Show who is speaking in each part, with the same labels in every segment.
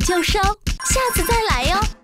Speaker 1: 就收，下次再来哟。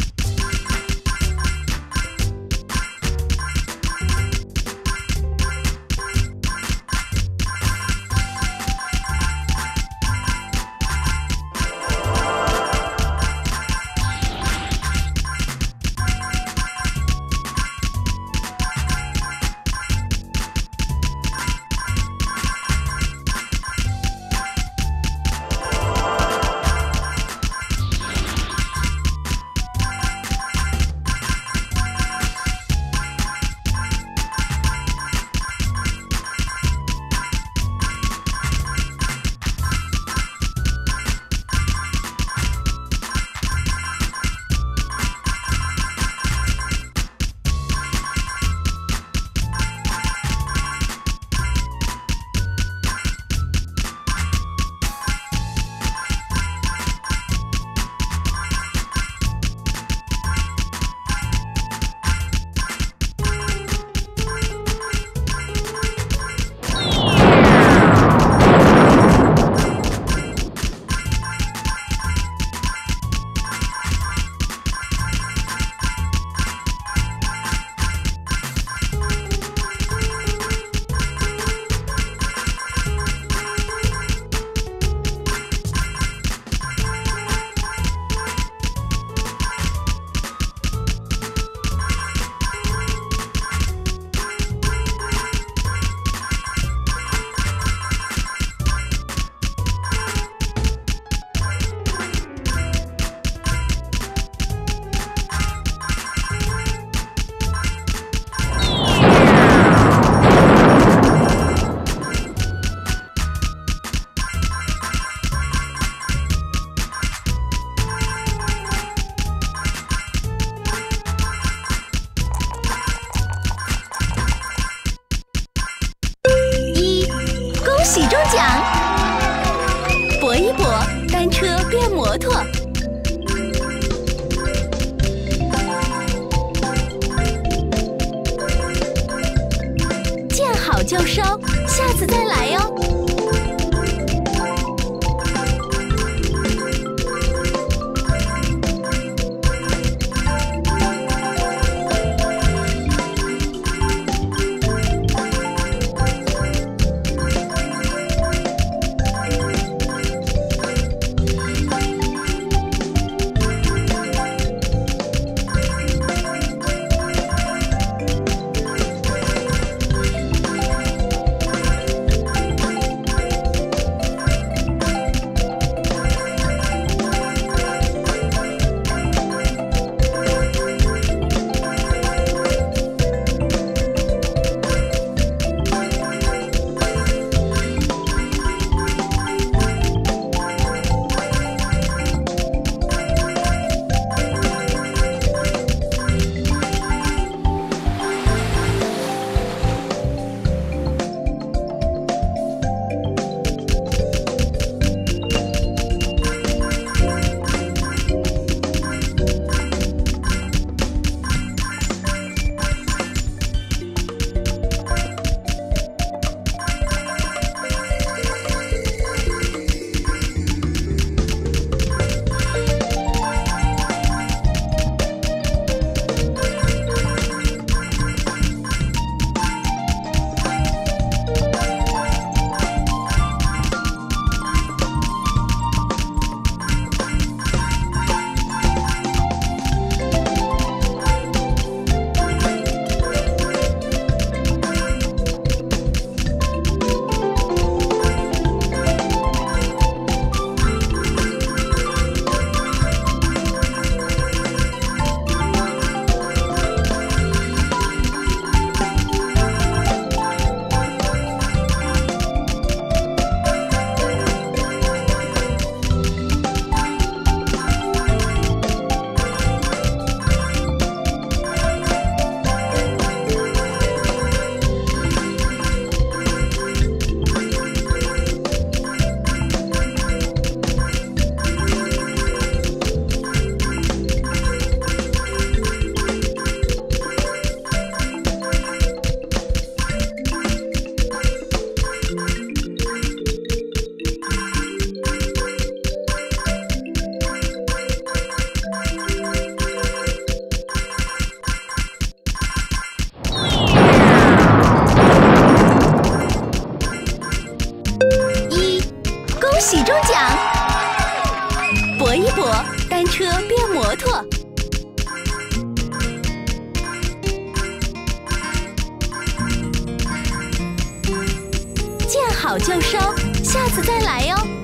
Speaker 1: 我就收下次再来哟。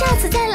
Speaker 1: 下次再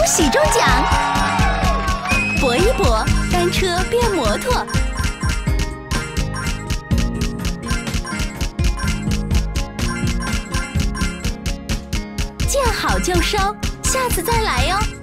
Speaker 1: 恭喜中奖！搏一搏，单车变摩托。见好就收，下次再来哟。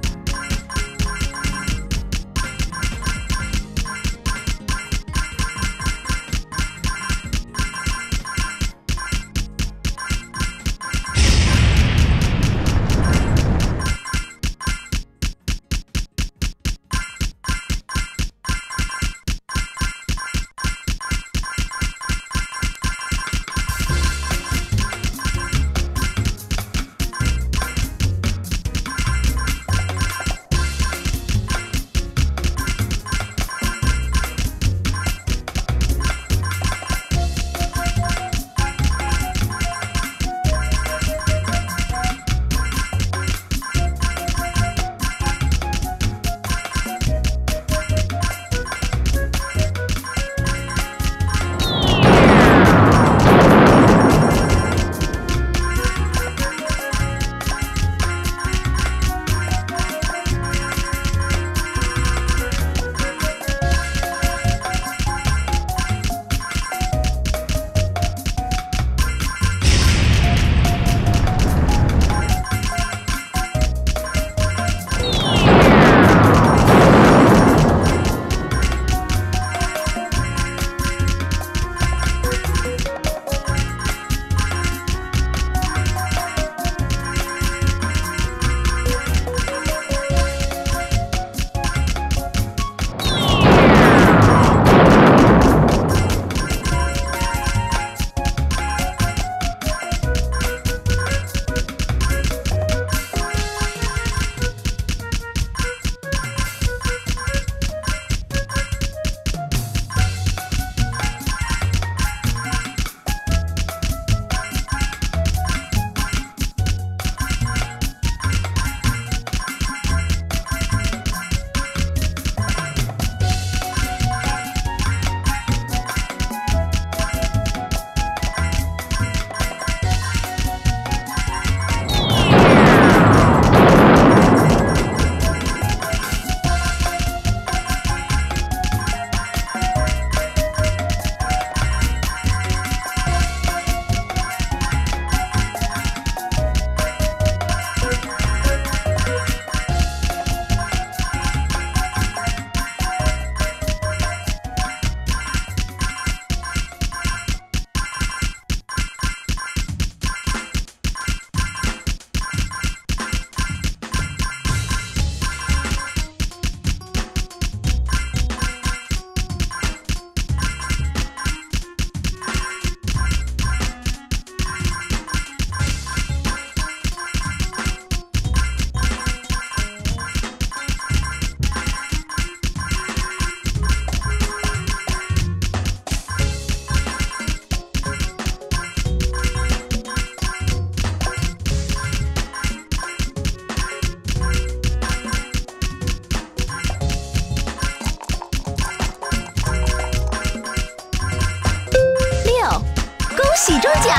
Speaker 1: 喜中奖，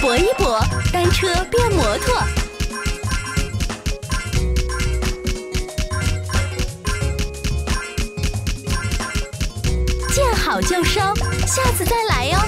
Speaker 1: 搏一搏，单车变摩托。见好就收，下次再来哟。